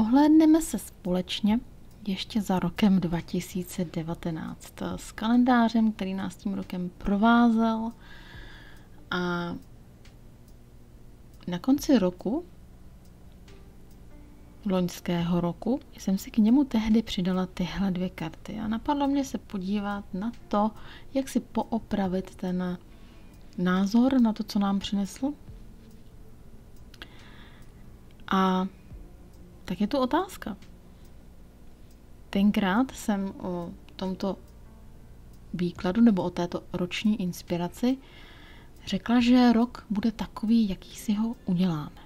Ohlédneme se společně ještě za rokem 2019 s kalendářem, který nás tím rokem provázel. A na konci roku loňského roku jsem si k němu tehdy přidala tyhle dvě karty. A napadlo mě se podívat na to, jak si poopravit ten názor na to, co nám přinesl. A tak je tu otázka. Tenkrát jsem o tomto výkladu nebo o této roční inspiraci řekla, že rok bude takový, jaký si ho uděláme.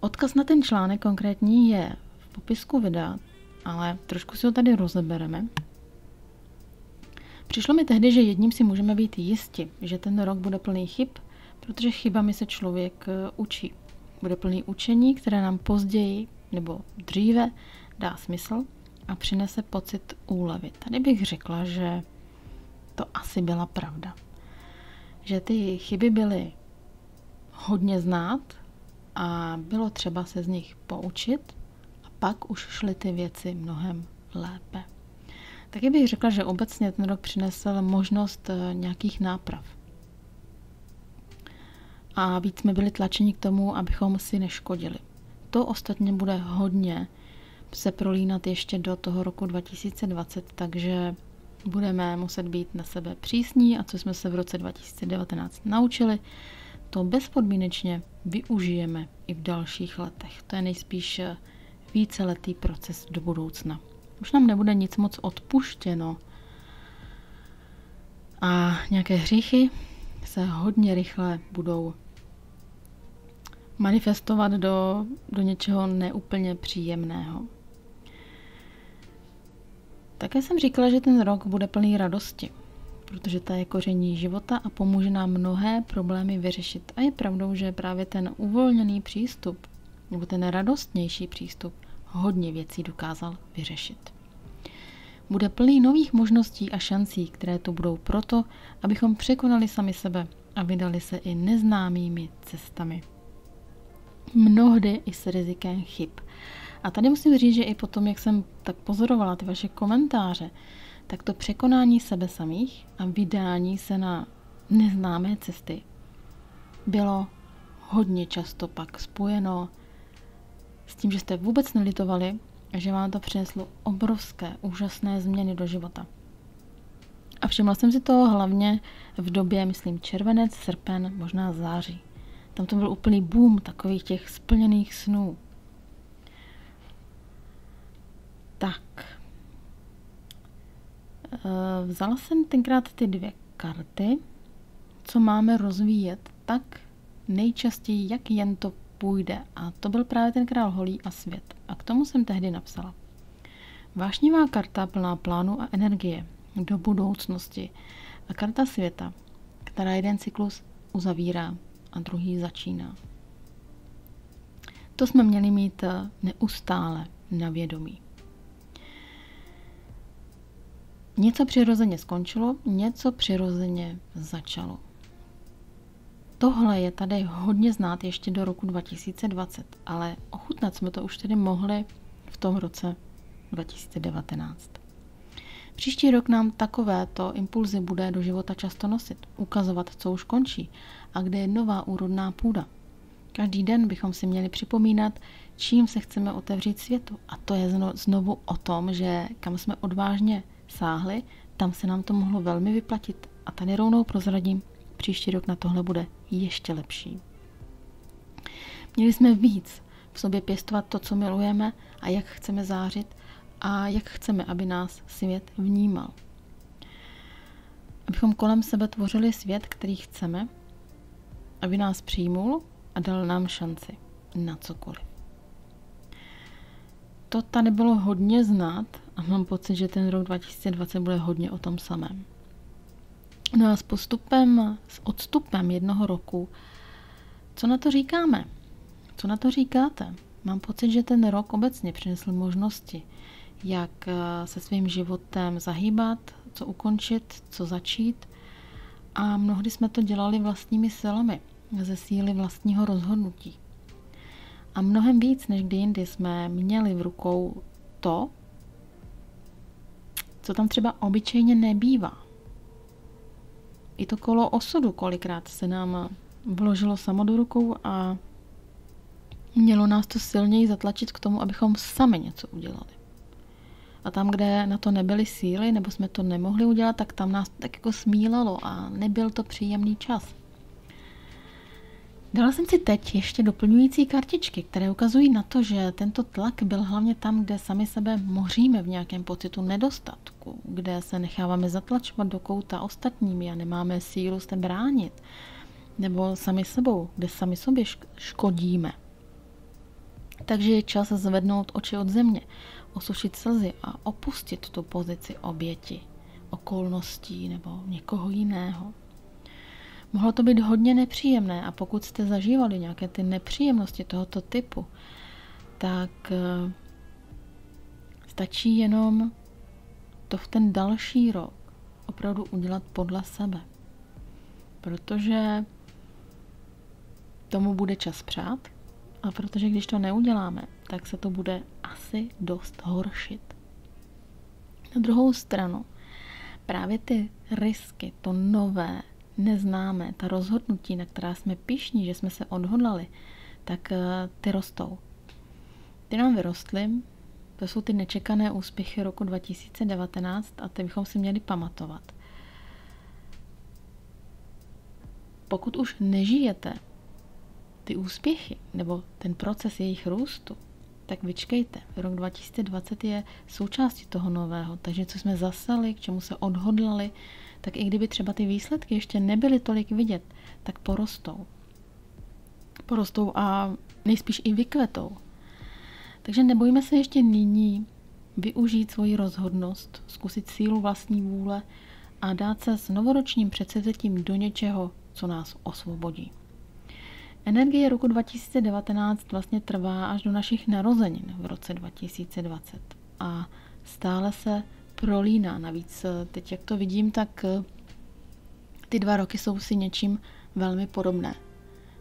Odkaz na ten článek konkrétní je v popisku videa, ale trošku si ho tady rozebereme. Přišlo mi tehdy, že jedním si můžeme být jisti, že ten rok bude plný chyb, protože chybami se člověk eh, učí. Bude plný učení, které nám později nebo dříve dá smysl a přinese pocit úlevy. Tady bych řekla, že to asi byla pravda. Že ty chyby byly hodně znát a bylo třeba se z nich poučit a pak už šly ty věci mnohem lépe. Taky bych řekla, že obecně ten rok přinesl možnost eh, nějakých náprav. A víc jsme byli tlačeni k tomu, abychom si neškodili. To ostatně bude hodně se prolínat ještě do toho roku 2020, takže budeme muset být na sebe přísní a co jsme se v roce 2019 naučili, to bezpodmínečně využijeme i v dalších letech. To je nejspíš víceletý proces do budoucna. Už nám nebude nic moc odpuštěno a nějaké hříchy se hodně rychle budou manifestovat do, do něčeho neúplně příjemného. Také jsem říkala, že ten rok bude plný radosti, protože ta je koření života a pomůže nám mnohé problémy vyřešit. A je pravdou, že právě ten uvolněný přístup, nebo ten radostnější přístup, hodně věcí dokázal vyřešit. Bude plný nových možností a šancí, které tu budou proto, abychom překonali sami sebe a vydali se i neznámými cestami. Mnohdy i s rizikem chyb. A tady musím říct, že i potom, jak jsem tak pozorovala ty vaše komentáře, tak to překonání sebe samých a vydání se na neznámé cesty bylo hodně často pak spojeno s tím, že jste vůbec nelitovali a že vám to přineslo obrovské, úžasné změny do života. A všimla jsem si toho hlavně v době, myslím, červenec, srpen, možná září. Tam to byl úplný boom takových těch splněných snů. Tak. Eh, vzala jsem tenkrát ty dvě karty, co máme rozvíjet tak nejčastěji, jak jen to půjde. A to byl právě ten král holí a svět. A k tomu jsem tehdy napsala. Vášnivá karta plná plánu a energie do budoucnosti a karta světa, která jeden cyklus uzavírá a druhý začíná. To jsme měli mít eh, neustále na vědomí. Něco přirozeně skončilo, něco přirozeně začalo. Tohle je tady hodně znát ještě do roku 2020, ale ochutnat jsme to už tedy mohli v tom roce 2019. Příští rok nám takovéto impulzy bude do života často nosit, ukazovat, co už končí a kde je nová úrodná půda. Každý den bychom si měli připomínat, čím se chceme otevřít světu. A to je znovu o tom, že kam jsme odvážně sáhli, tam se nám to mohlo velmi vyplatit. A tady rovnou prozradím, příští rok na tohle bude ještě lepší. Měli jsme víc v sobě pěstovat to, co milujeme a jak chceme zářit a jak chceme, aby nás svět vnímal. Abychom kolem sebe tvořili svět, který chceme, aby nás přijmul a dal nám šanci na cokoliv. To tady bylo hodně znát a mám pocit, že ten rok 2020 bude hodně o tom samém. No a s postupem, s odstupem jednoho roku, co na to říkáme? Co na to říkáte? Mám pocit, že ten rok obecně přinesl možnosti, jak eh, se svým životem zahýbat, co ukončit, co začít. A mnohdy jsme to dělali vlastními silami, ze síly vlastního rozhodnutí. A mnohem víc než kdy jindy jsme měli v rukou to, co tam třeba obyčejně nebývá. I to kolo osudu kolikrát se nám vložilo samo do rukou a mělo nás to silněji zatlačit k tomu, abychom sami něco udělali. A tam, kde na to nebyly síly, nebo jsme to nemohli udělat, tak tam nás tak jako smílalo a nebyl to příjemný čas. Dala jsem si teď ještě doplňující kartičky, které ukazují na to, že tento tlak byl hlavně tam, kde sami sebe moříme v nějakém pocitu nedostatku, kde se necháváme zatlačovat do kouta ostatními a nemáme sílu se bránit, nebo sami sebou, kde sami sobě škodíme. Takže je čas zvednout oči od země, osušit slzy a opustit tu pozici oběti, okolností nebo někoho jiného. Mohlo to být hodně nepříjemné a pokud jste zažívali nějaké ty nepříjemnosti tohoto typu, tak eh, stačí jenom to v ten další rok opravdu udělat podle sebe. Protože tomu bude čas přát a protože když to neuděláme, tak se to bude asi dost horšit. Na druhou stranu, právě ty risky, to nové, neznáme, ta rozhodnutí, na která jsme pišní, že jsme se odhodlali, tak eh, ty rostou. Ty nám vyrostly, to jsou ty nečekané úspěchy roku 2019 a ty bychom si měli pamatovat. Pokud už nežijete ty úspěchy nebo ten proces jejich růstu, tak vyčkejte. Rok 2020 je součástí toho nového, takže co jsme zasali, k čemu se odhodlali, tak i kdyby třeba ty výsledky ještě nebyly tolik vidět, tak porostou. Porostou a nejspíš i vykvetou. Takže nebojme se ještě nyní využít svoji rozhodnost, zkusit sílu vlastní vůle a dát se s novoročním předsevzetím do něčeho, co nás osvobodí. Energie roku 2019 vlastně trvá až do našich narozenin v roce 2020 a stále se prolíná. Navíc eh, teď, jak to vidím, tak eh, ty dva roky jsou si něčím velmi podobné.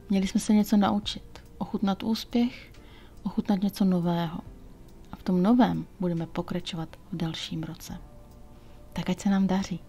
Měli jsme se něco naučit, ochutnat úspěch, ochutnat něco nového. A v tom novém budeme pokračovat v dalším roce. Tak ať se nám daří.